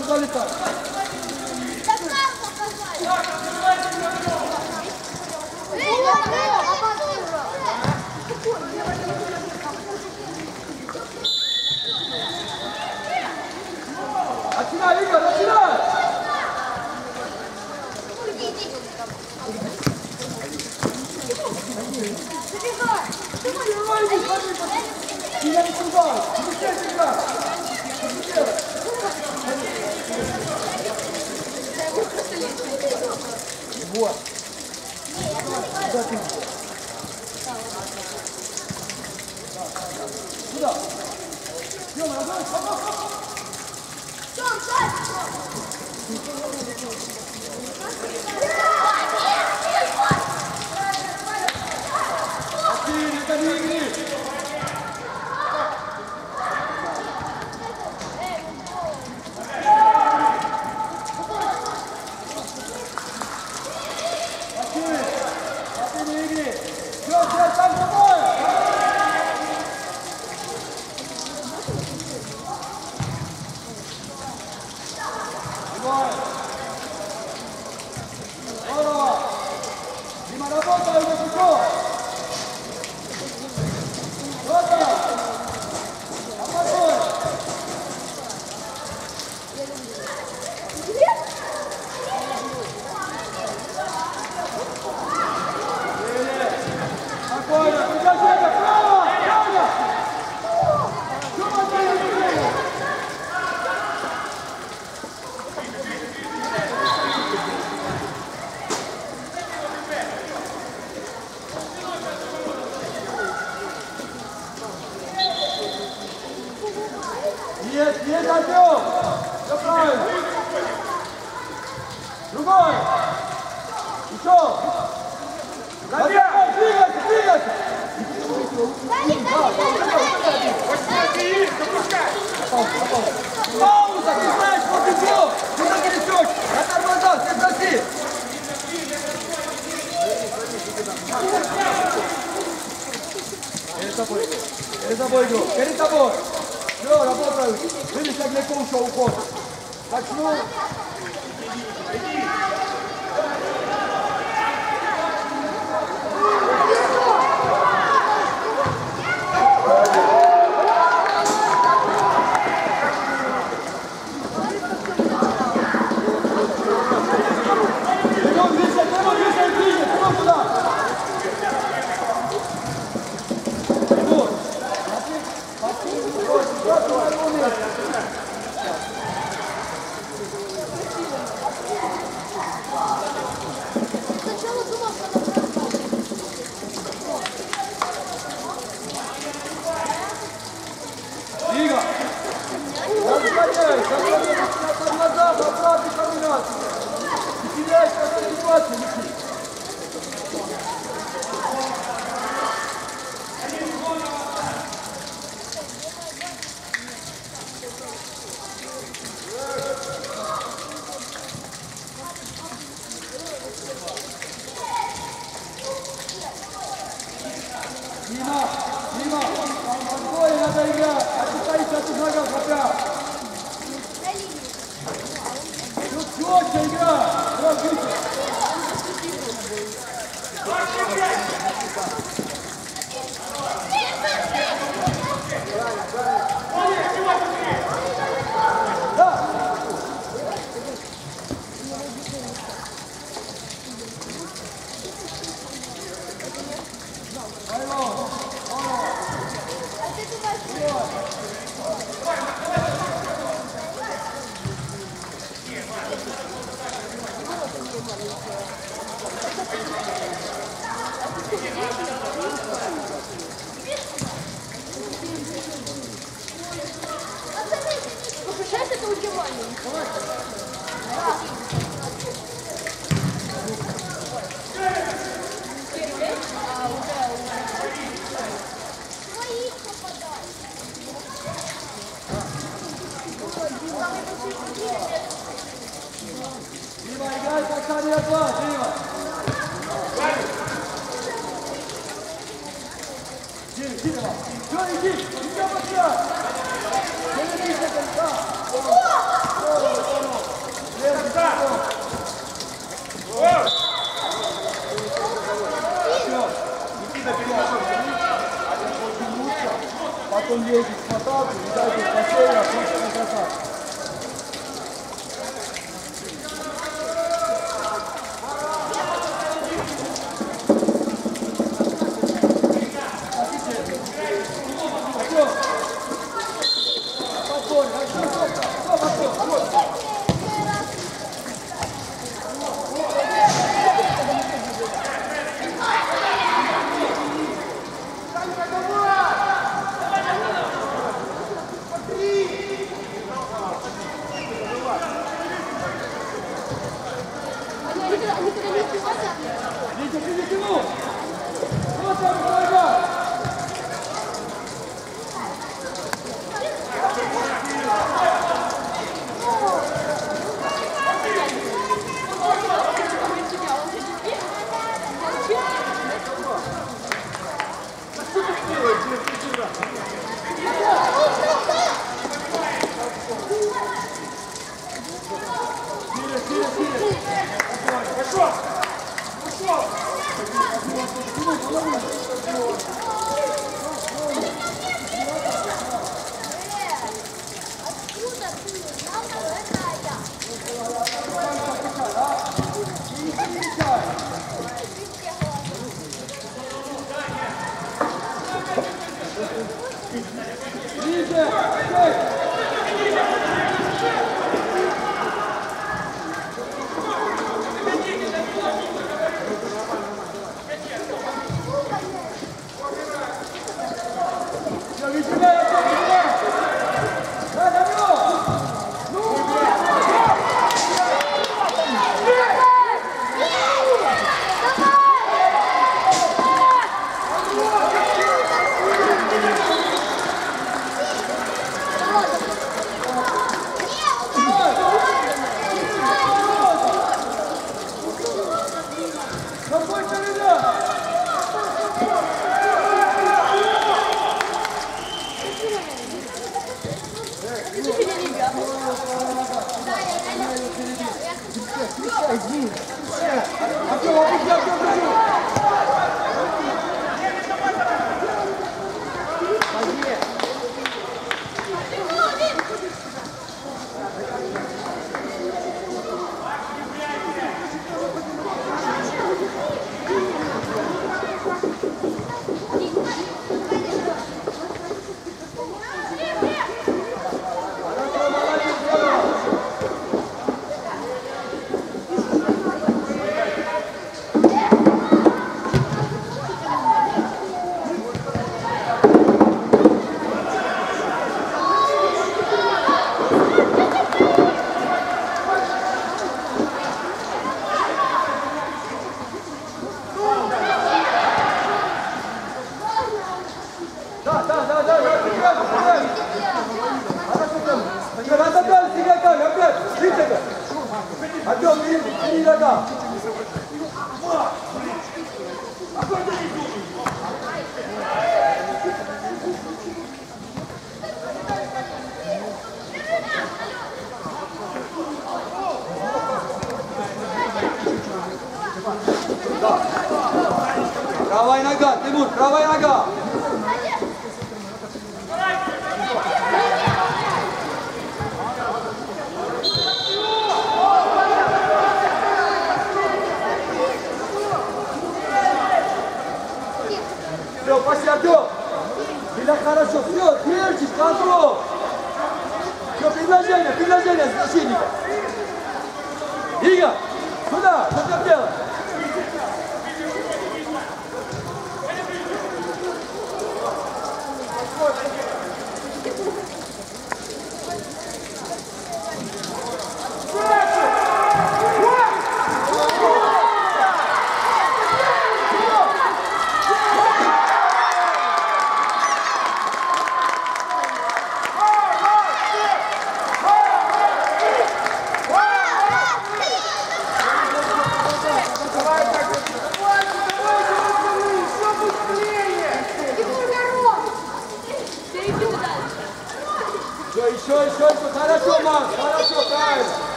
기다릴까? 아침아 이거 아침아 그리고 그리고 이거 이거 이거 이거 이거 이거 이거 이거 Вот. Куда ты? Куда? Тёма, давай, давай, давай. Тём, сядь! Перед тобой иду. Перед тобой. Все, работаю. Вылез огняком, ушел уход. Очнул.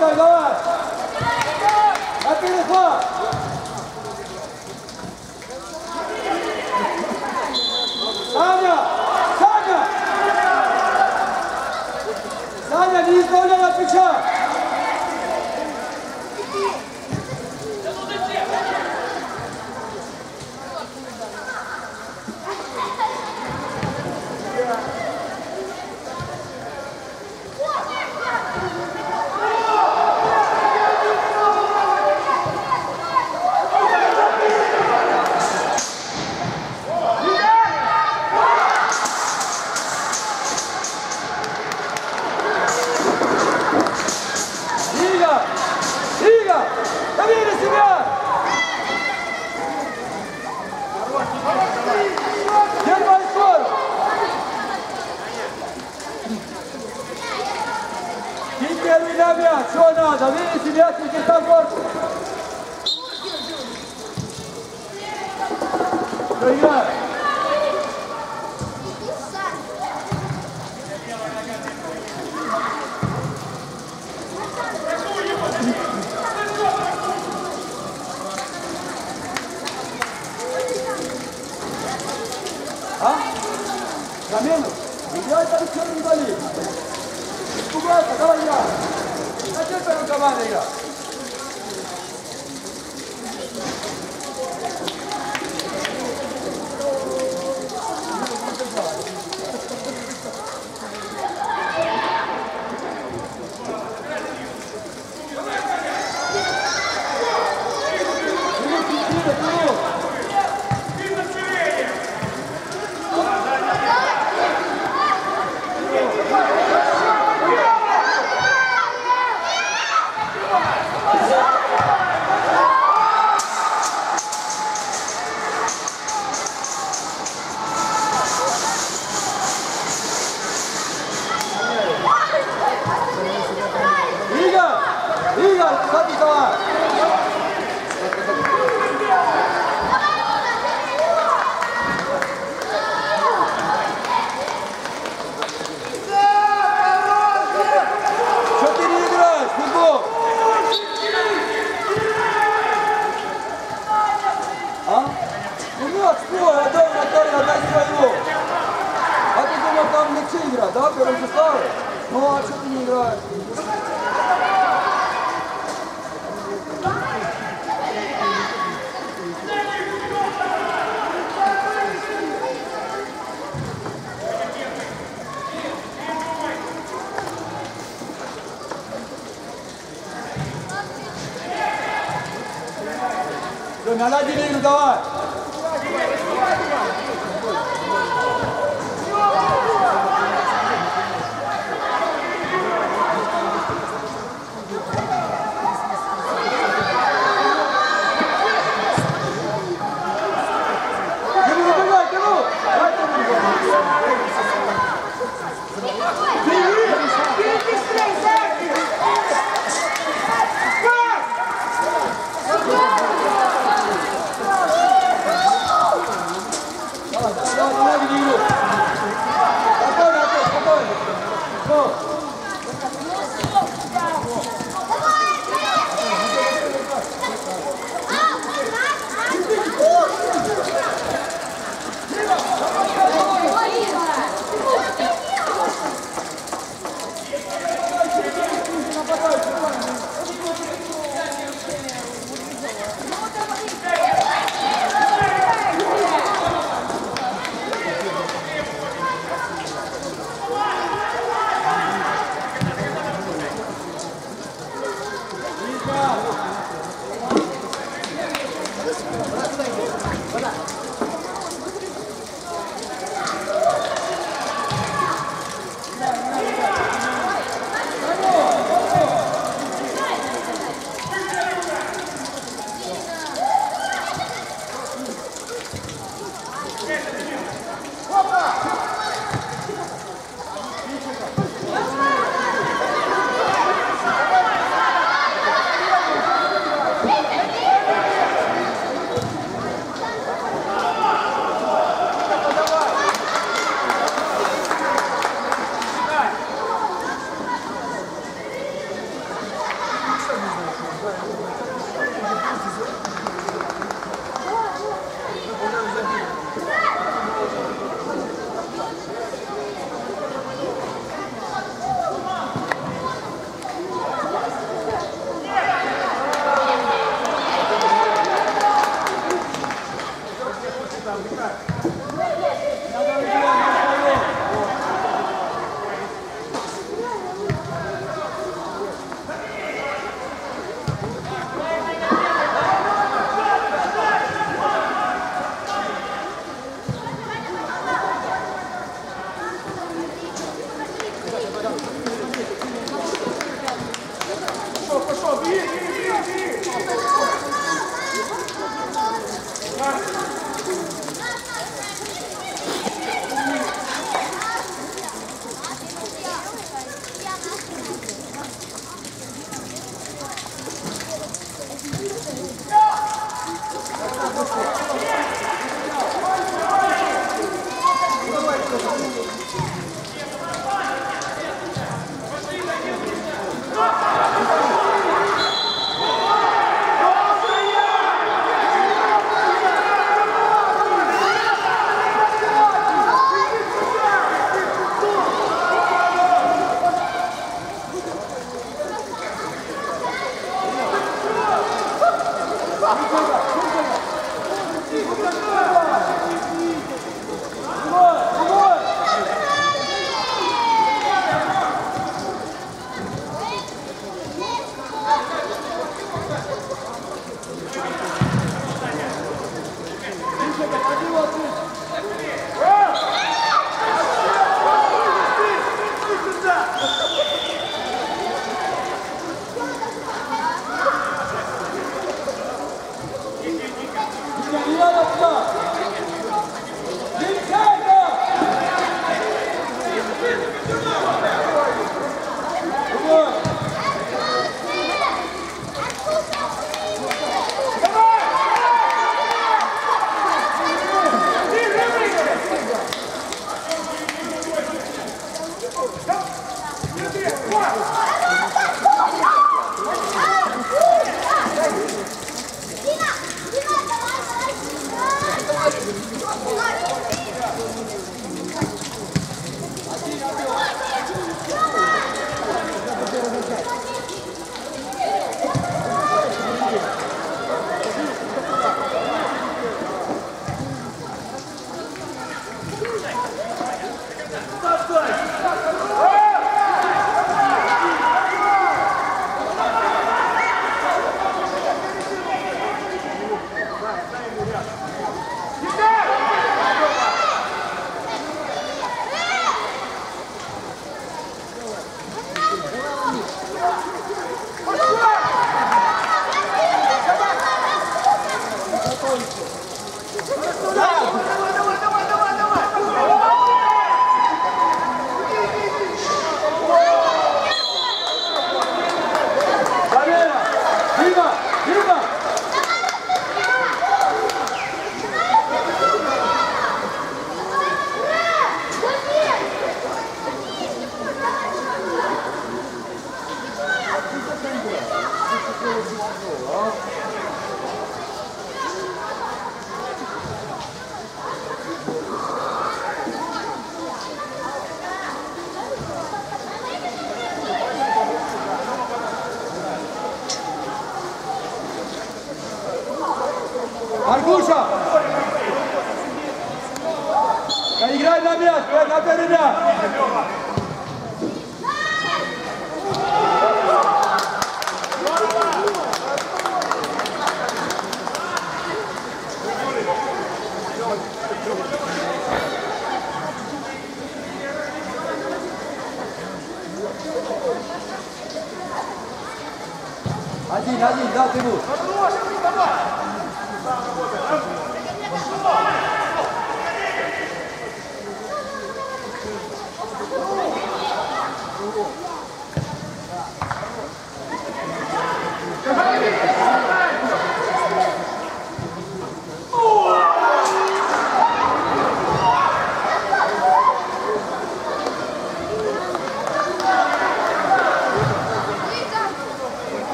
Работай, работай, давай. На перехват.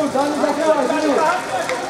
Gut, dann ist er.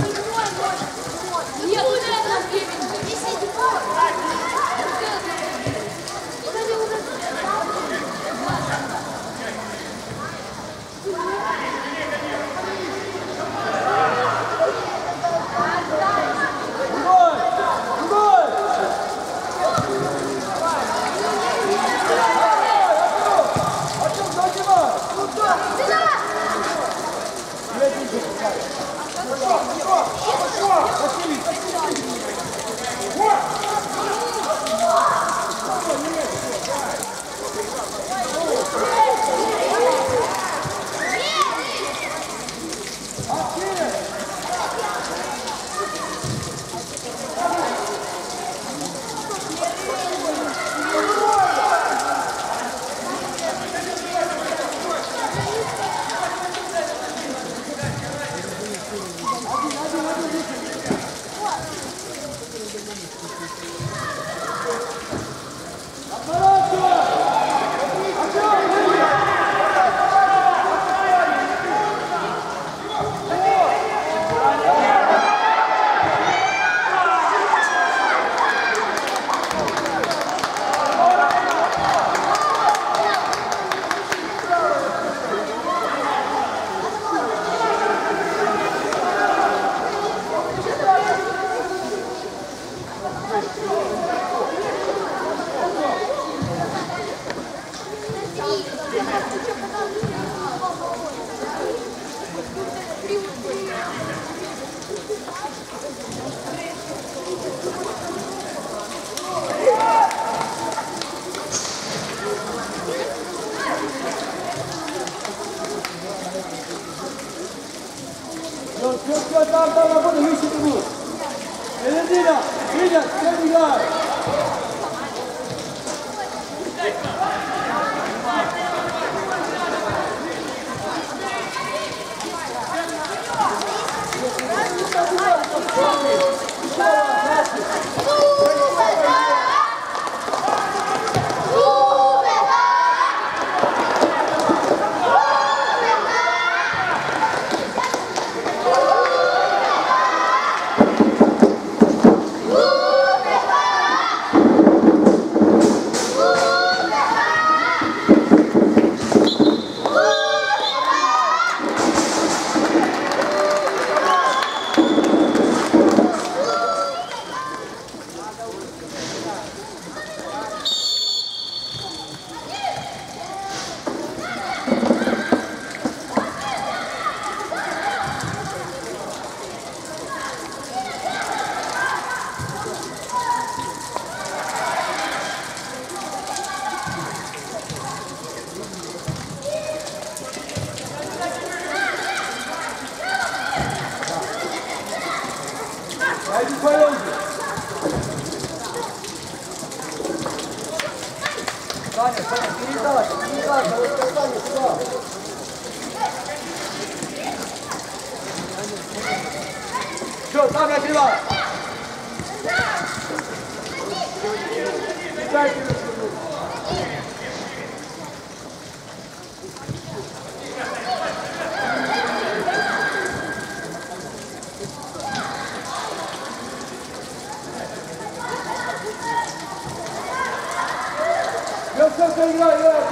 Вперед, самое пиво! Все, все, все, играй, играй!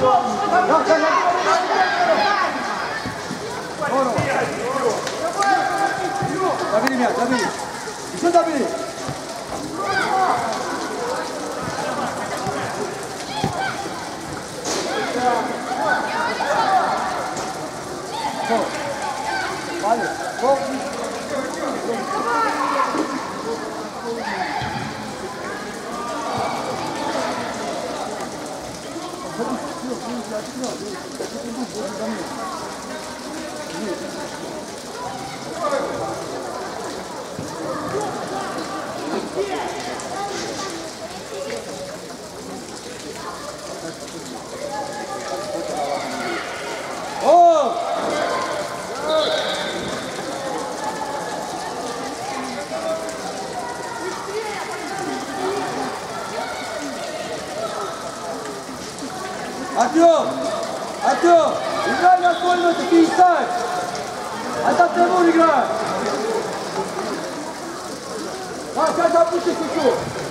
Да, да, да. Здорово. Забери мяч, забери. Еще забери. Гол. Палец. Гол. Гол! Артем! Артем! Играй на свой номер, ты ставь! А там Тимур играет! А, сейчас запусти чуть-чуть!